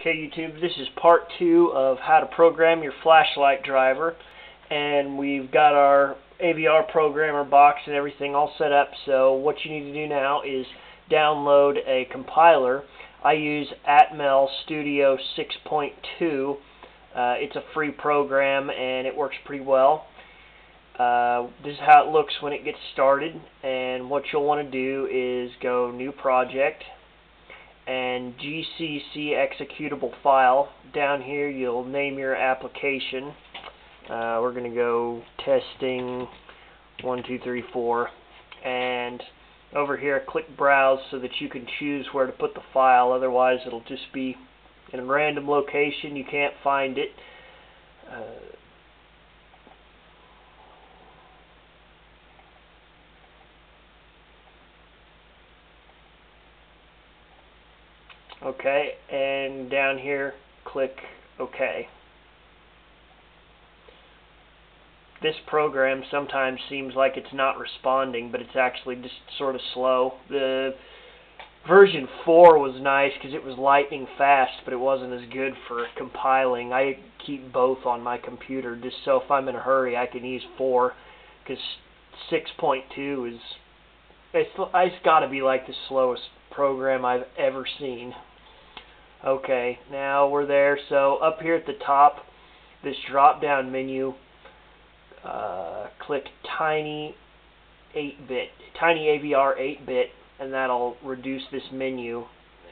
Okay YouTube, this is part two of how to program your flashlight driver. And we've got our AVR programmer box and everything all set up. So what you need to do now is download a compiler. I use Atmel Studio 6.2 uh, it's a free program and it works pretty well. Uh, this is how it looks when it gets started. And what you'll want to do is go new project and GCC executable file. Down here you'll name your application. Uh, we're going to go testing 1234 and over here click browse so that you can choose where to put the file otherwise it'll just be in a random location you can't find it. Uh, Okay, and down here, click OK. This program sometimes seems like it's not responding, but it's actually just sort of slow. The version 4 was nice because it was lightning fast, but it wasn't as good for compiling. I keep both on my computer just so if I'm in a hurry I can use 4 because 6.2 is it's, it's got to be like the slowest program I've ever seen. Okay, now we're there. So up here at the top, this drop-down menu, uh, click Tiny 8-bit, Tiny AVR 8-bit, and that'll reduce this menu.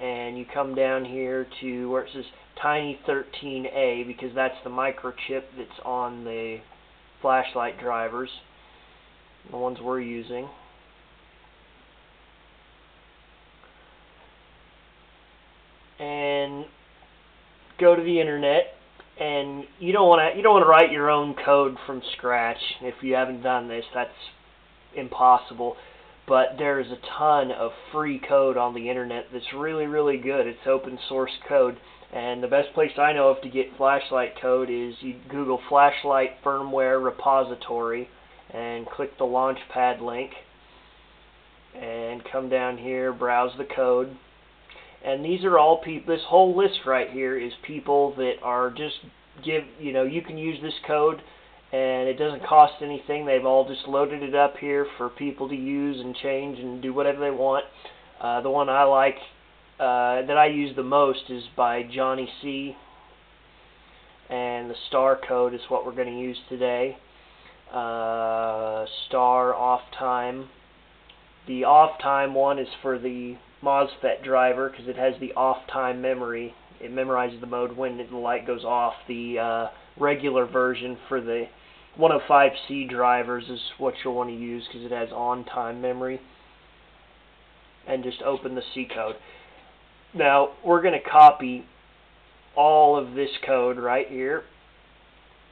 And you come down here to where it says Tiny 13A because that's the microchip that's on the flashlight drivers, the ones we're using. And go to the internet and you don't want to you don't want to write your own code from scratch. If you haven't done this that's impossible. But there's a ton of free code on the internet that's really really good. It's open source code. And the best place I know of to get flashlight code is you google flashlight firmware repository and click the launchpad link and come down here browse the code and these are all people, this whole list right here is people that are just give, you know, you can use this code and it doesn't cost anything. They've all just loaded it up here for people to use and change and do whatever they want. Uh, the one I like, uh, that I use the most is by Johnny C. And the star code is what we're going to use today. Uh, star off time. The off time one is for the MOSFET driver because it has the off time memory. It memorizes the mode when the light goes off. The uh, regular version for the 105C drivers is what you'll want to use because it has on time memory. And just open the C code. Now we're going to copy all of this code right here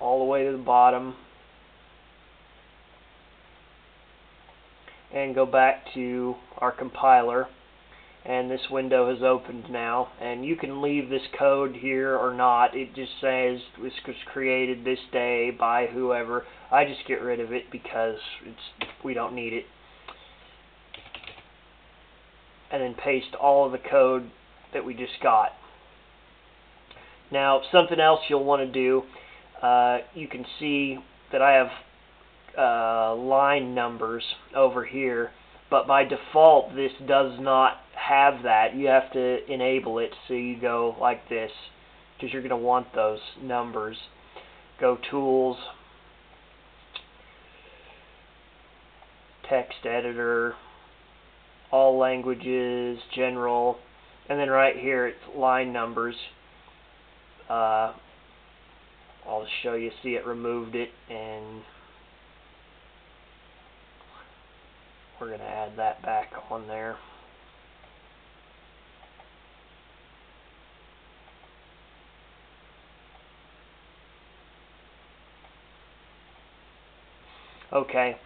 all the way to the bottom and go back to our compiler and this window has opened now and you can leave this code here or not. It just says this was created this day by whoever. I just get rid of it because it's we don't need it. And then paste all of the code that we just got. Now something else you'll want to do uh, you can see that I have uh, line numbers over here but by default this does not have that. You have to enable it so you go like this because you're going to want those numbers. Go Tools, Text Editor, All Languages, General, and then right here it's line numbers. Uh, I'll show you, see it removed it and we're going to add that back on there. Okay,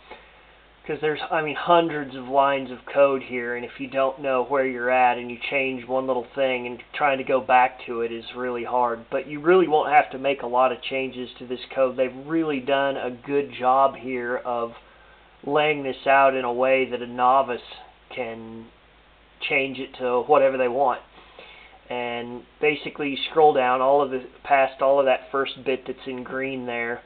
because there's, I mean, hundreds of lines of code here, and if you don't know where you're at and you change one little thing and trying to go back to it is really hard. But you really won't have to make a lot of changes to this code. They've really done a good job here of laying this out in a way that a novice can change it to whatever they want. and basically scroll down all of the past all of that first bit that's in green there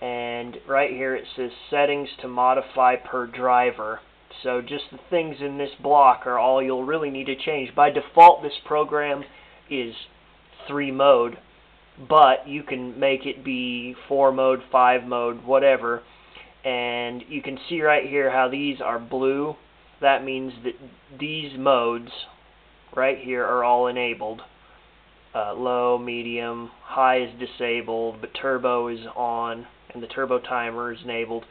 and right here it says settings to modify per driver. So just the things in this block are all you'll really need to change. By default this program is three mode but you can make it be four mode five mode whatever and you can see right here how these are blue that means that these modes right here are all enabled. Uh, low, medium, high is disabled, but turbo is on, and the turbo timer is enabled.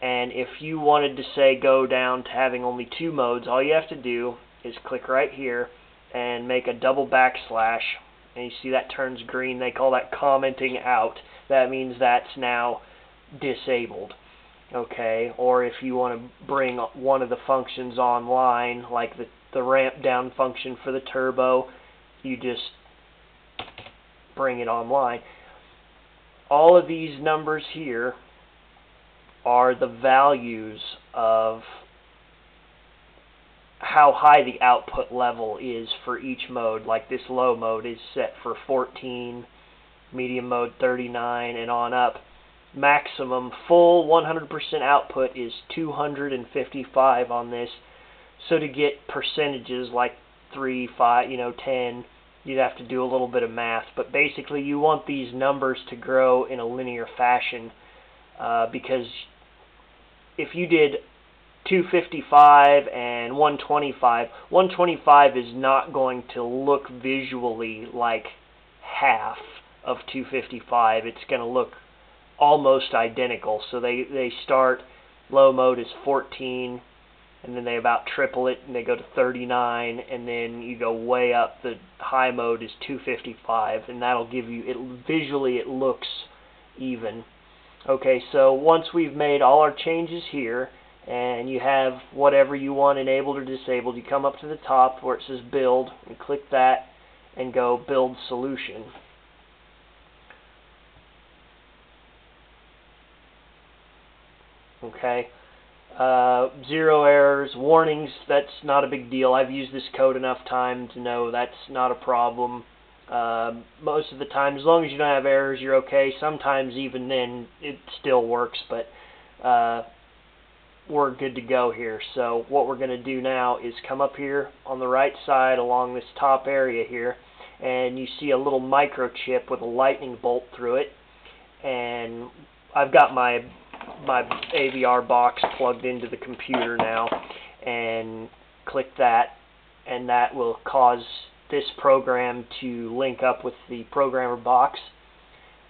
And if you wanted to say go down to having only two modes, all you have to do is click right here and make a double backslash. And you see that turns green. They call that commenting out. That means that's now disabled. Okay, or if you want to bring one of the functions online, like the the ramp down function for the turbo. You just bring it online. All of these numbers here are the values of how high the output level is for each mode. Like this low mode is set for 14, medium mode 39, and on up. Maximum full 100% output is 255 on this so to get percentages like 3, 5, you know, 10, you'd have to do a little bit of math. But basically you want these numbers to grow in a linear fashion uh, because if you did 255 and 125, 125 is not going to look visually like half of 255. It's going to look almost identical. So they, they start, low mode is 14, and then they about triple it and they go to 39 and then you go way up the high mode is 255 and that'll give you it visually it looks even okay so once we've made all our changes here and you have whatever you want enabled or disabled you come up to the top where it says build and click that and go build solution okay uh, zero errors, warnings, that's not a big deal. I've used this code enough time to know that's not a problem. Uh, most of the time, as long as you don't have errors, you're okay. Sometimes even then, it still works, but uh, we're good to go here. So what we're going to do now is come up here on the right side along this top area here, and you see a little microchip with a lightning bolt through it. And I've got my my AVR box plugged into the computer now and click that and that will cause this program to link up with the programmer box.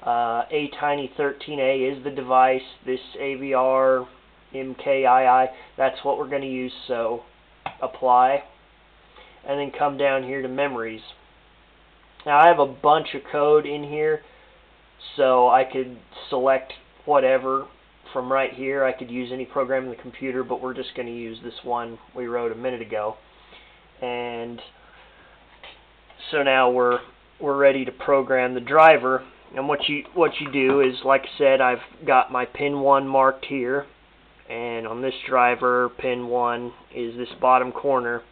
Uh, ATtiny13A is the device. This AVR MKII, that's what we're going to use, so apply. And then come down here to memories. Now I have a bunch of code in here, so I could select whatever from right here. I could use any program in the computer, but we're just going to use this one we wrote a minute ago. And so now we're we're ready to program the driver. And what you what you do is, like I said, I've got my pin 1 marked here. And on this driver, pin 1 is this bottom corner.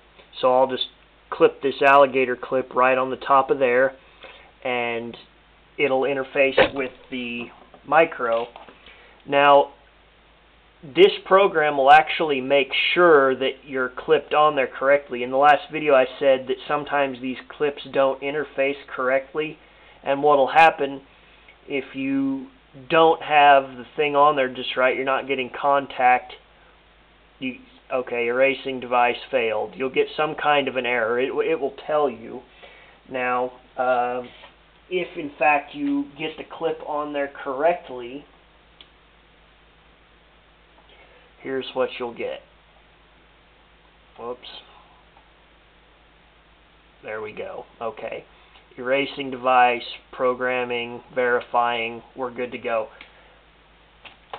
So I'll just clip this alligator clip right on the top of there. And it'll interface with the micro now, this program will actually make sure that you're clipped on there correctly. In the last video I said that sometimes these clips don't interface correctly and what will happen if you don't have the thing on there just right, you're not getting contact, you, okay, erasing device failed. You'll get some kind of an error. It, it will tell you. Now, uh, if in fact you get the clip on there correctly, here's what you'll get. Whoops. There we go. Okay. Erasing device, programming, verifying, we're good to go.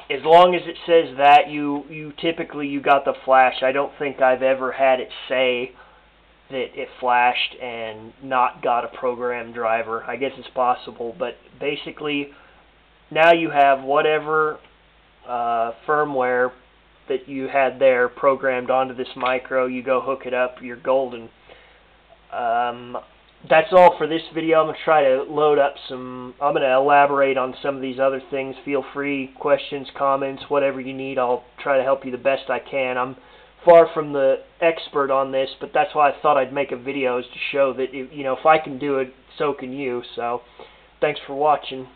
As long as it says that, you, you typically you got the flash. I don't think I've ever had it say that it flashed and not got a program driver. I guess it's possible, but basically now you have whatever uh, firmware that you had there programmed onto this micro. You go hook it up, you're golden. Um, that's all for this video. I'm going to try to load up some, I'm going to elaborate on some of these other things. Feel free, questions, comments, whatever you need. I'll try to help you the best I can. I'm far from the expert on this, but that's why I thought I'd make a video is to show that, you know, if I can do it, so can you. So, thanks for watching.